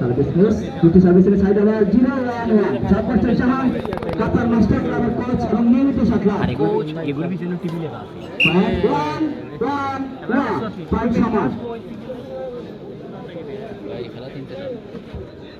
Service miss দুটি সার্ভিসের side over zero চার পাঁচটা জাহান কাতার মাস্টার ক্লাবের কোচ এবং নিয়মিত সাকলা এগুলোর পিছনে টিভি লেখা আছে ওয়ান ওয়ান ওয়ান পয়েন্ট সমান লাগে first ball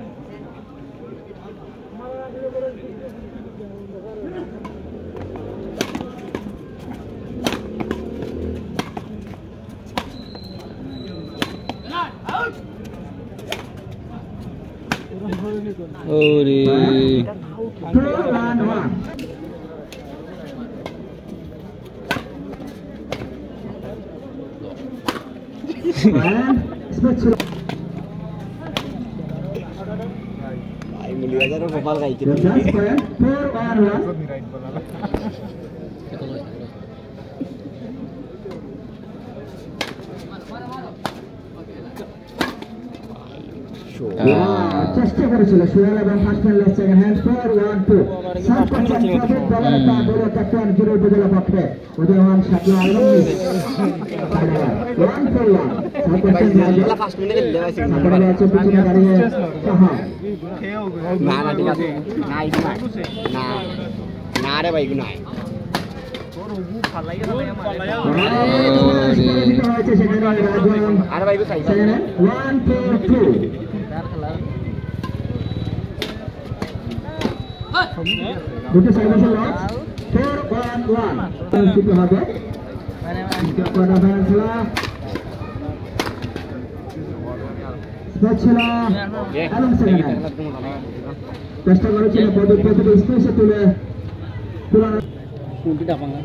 Holy. Hai, mulai aja tu kepala kayak kita. Yeah. চেষ্টা করেছিল সোহেল এবং first man left second hand four one two সাত পার্সেন্ট প্রফিট বলার একটা দলীয় ক্যাপ্টেন জিরো উপজেলা পক্ষে উদয়মান Shakil Alam one four one সাত পার্সেন্ট পিছনে দাঁড়িয়ে সাহা না না ঠিক আছে না না না না রে ভাই নাই হয়েছে সেখানে আরে ভাই চাই ওয়ান ফোর টু দুটো সার্ভিসের লস ফোর ওয়ান ওয়ান দুটো হবে। কোয়ার্টার ফাইনাল খেলা চেষ্টা করেছিল প্রতিটি স্পেসে তুলে তুলানো কোনটি ডাপাঙ্গা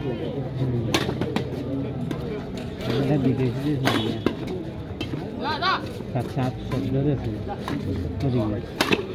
এটা বিদেশি সাত সাত শব্দ আছে।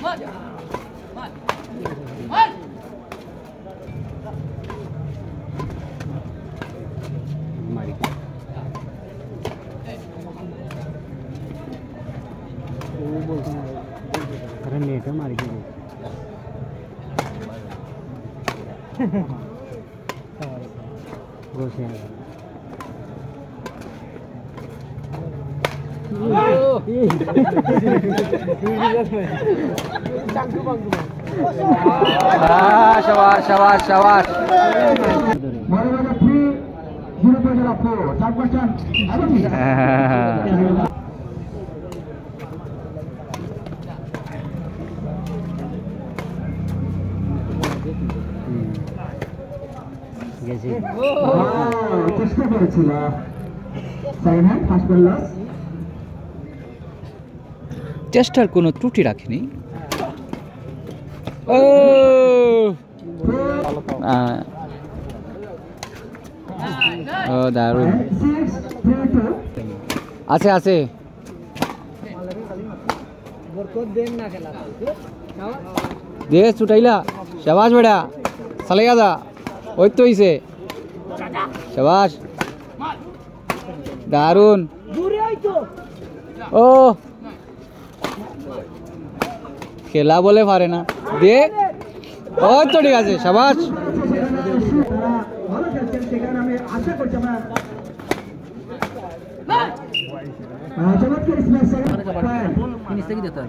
One! One! Shabash, shabash, shabash, shabash. Mana mana pun, hidup berjalan pun. Cakap macam, apa ni? করেছিল। ফার্স্ট চেষ্টার কোনো ত্রুটি রাখেনি। ও! দারুণ। আছে আছে। দে ছুটাইলা। শাবাশ বেটা সালে গাদা ওই তো হইছে। শাবাশ দারুণ। ও। খেলা বলে পারে না। দে। ওই তো ঠিক আছে শাবাশ তারা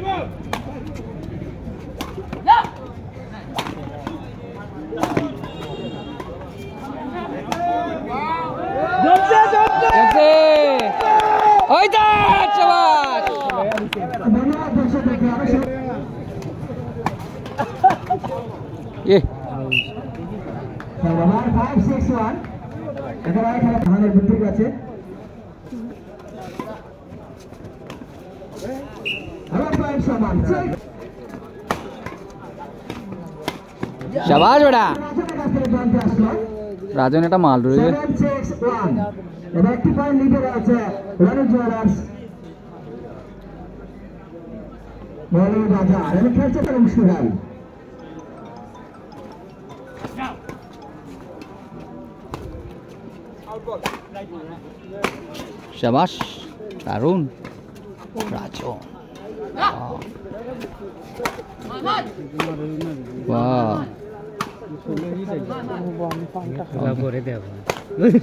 ফোর সিক্স টু আমরা জা- আমরা জানি কুড়ারাম দর্শক বিনোদনমুখী খেলাধুলাকে ভালোবাসেন তাই আমাদেরকে সহায়তা করার চেষ্টা করুন পয়েন্ট ফাইভ সিক্স টু দারুণ শাবাশ বেটা ফুটাইলা ওয়াও শাবাশ বেটা। আসলো রাজন এটা মাল রয়েছে সেভেন সিক্স ওয়ান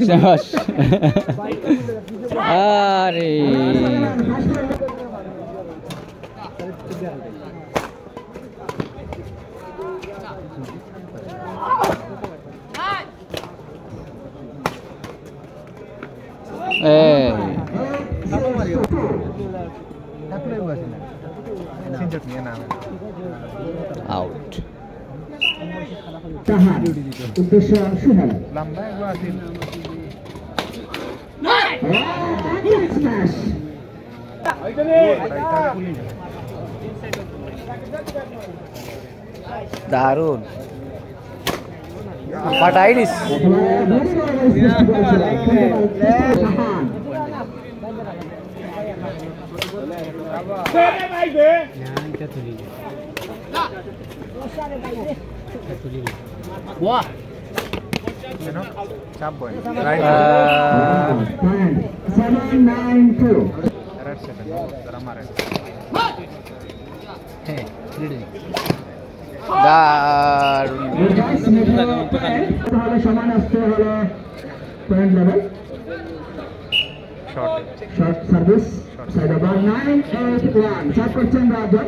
शाबाश अरे ए লিডে রয়েছে রনি জুয়েলার্স মৌলী বাজার এনে খেলছে তার সুহাল শাবাশ দারুণ রাজন বাহ করে দেব শাবাশ আরে এই আউট তাহার উদ্দেশ্য সুহাল স্ম্যাশ দারুণ ফাটাইলিস এটা তুলি তুলি সেভেন নাইন টু দারুণ হলে সমান আসতে হলে point level short service side over nine eight one চার করছেন রাজন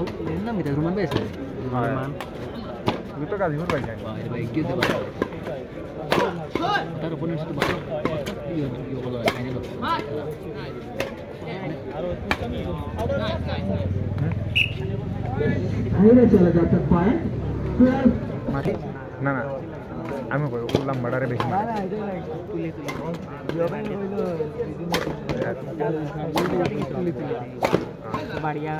লস সেকেন্ড হ্যান্ড সুহেল না মিটা রুমান বেছে দুটো কাজ পাই যায় বাইরে বাইক দিয়ে দেবা তার উপরে নিচে বাবা ইয়ে ইয়ে হলো ফাইনাল বাইরে চলে যাচ্ছে পয়েন্ট টুয়েলভ মারি না না আমি কই ও লাম্বাডারে বেশি মারি বাড়িয়া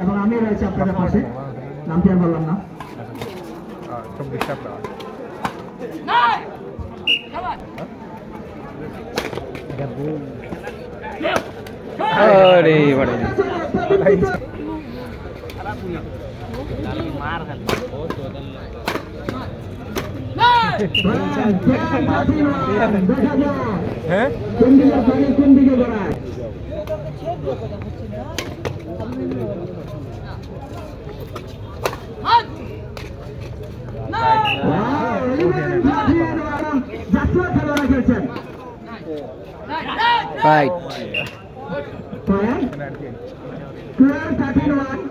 এবং আমি রয়েছে আপনাদের পাশে নামটি আর বললাম না চব্বিশ টাকা আরে Right. Clear 13 1.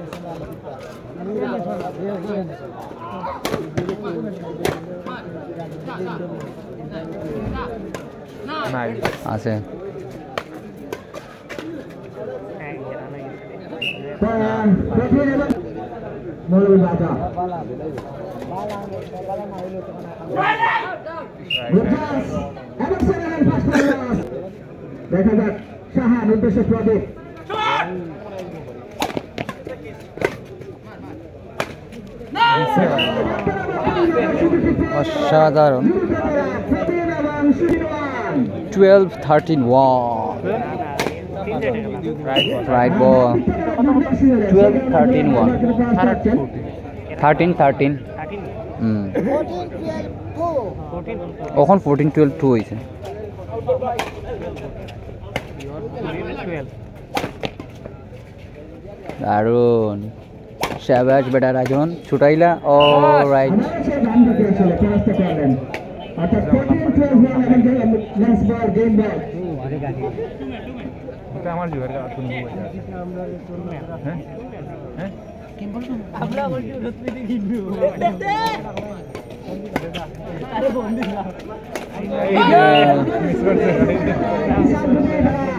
Ross. দেখা যাক সাহার উদ্দেশ্যে প্রদীপ অসাধারণ। Twelve thirteen one right thirteen one thirteen thirteen কখন? ফোরটিন টুয়েলভ টু হয়েছে। দারুণ। শ্যাবাজ বেটা রাজন ছুটাইলা ও রাইট এটা আমার জোয়ার গা তুমি হ্যাঁ হ্যাঁ মিস করছে ওই তো ওই তো এই দিয়া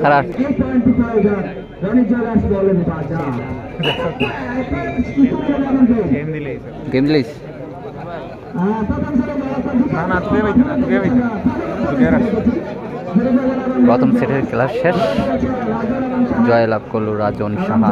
স্যার গেম দিলিস প্রথম সেটের খেলা শেষ। জয়লাভ করল রাজন সাহা।